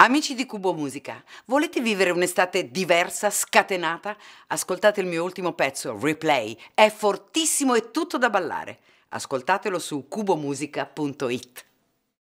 Amici di Cubo Musica, volete vivere un'estate diversa, scatenata? Ascoltate il mio ultimo pezzo, Replay. È fortissimo e tutto da ballare. Ascoltatelo su cubomusica.it.